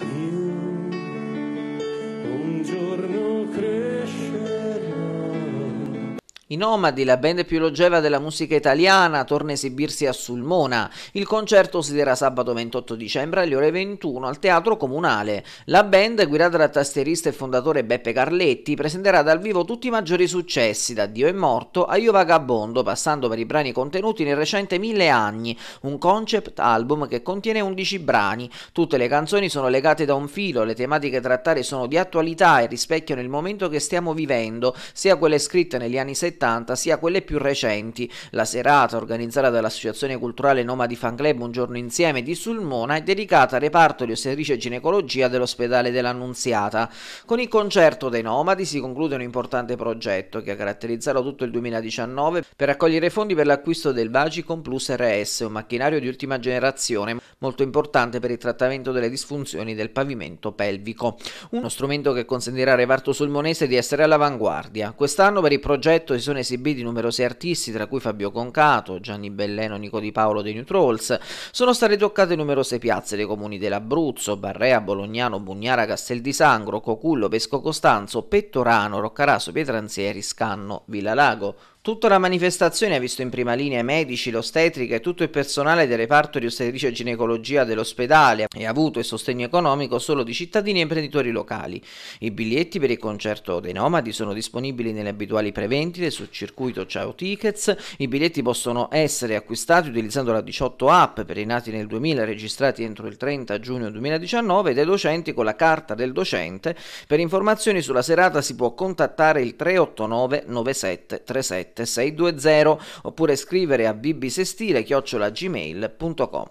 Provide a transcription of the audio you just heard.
You I Nomadi, la band più longeva della musica italiana, torna a esibirsi a Sulmona. Il concerto si terrà sabato 28 dicembre alle ore 21 al Teatro Comunale. La band, guidata dal tastierista e fondatore Beppe Carletti, presenterà dal vivo tutti i maggiori successi, da Dio è morto a Io vagabondo, passando per i brani contenuti nel recente Mille anni, un concept album che contiene 11 brani. Tutte le canzoni sono legate da un filo, le tematiche trattate sono di attualità e rispecchiano il momento che stiamo vivendo, sia quelle scritte negli anni 70 70 sia quelle più recenti. La serata, organizzata dall'Associazione Culturale Nomadi Fan Club Un giorno insieme di Sulmona, è dedicata al reparto di ostetrice e ginecologia dell'ospedale dell'Annunziata. Con il concerto dei Nomadi si conclude un importante progetto che ha caratterizzato tutto il 2019 per raccogliere fondi per l'acquisto del Vagicom Plus RS, un macchinario di ultima generazione molto importante per il trattamento delle disfunzioni del pavimento pelvico. Uno strumento che consentirà al reparto sulmonese di essere all'avanguardia. Quest'anno per il progetto si sono esibiti numerosi artisti, tra cui Fabio Concato, Gianni Belleno, Nico Di Paolo dei New Trolls. Sono state toccate numerose piazze dei comuni dell'Abruzzo, Barrea, Bolognano, Bugnara, Castel di Sangro, Cocullo, Pesco Costanzo, Pettorano, Roccaraso, Pietranzieri, Scanno, Villa Lago. Tutta la manifestazione ha visto in prima linea i medici, l'ostetrica e tutto il personale del reparto di ostetricia e ginecologia dell'ospedale e ha avuto il sostegno economico solo di cittadini e imprenditori locali. I biglietti per il concerto dei Nomadi sono disponibili nelle abituali prevendite sul circuito Ciao Tickets. I biglietti possono essere acquistati utilizzando la 18 app per i nati nel 2000 registrati entro il 30 giugno 2019 dai docenti con la carta del docente. Per informazioni sulla serata si può contattare il 389 97 37 620 oppure scrivere a bbsestile-gmail.com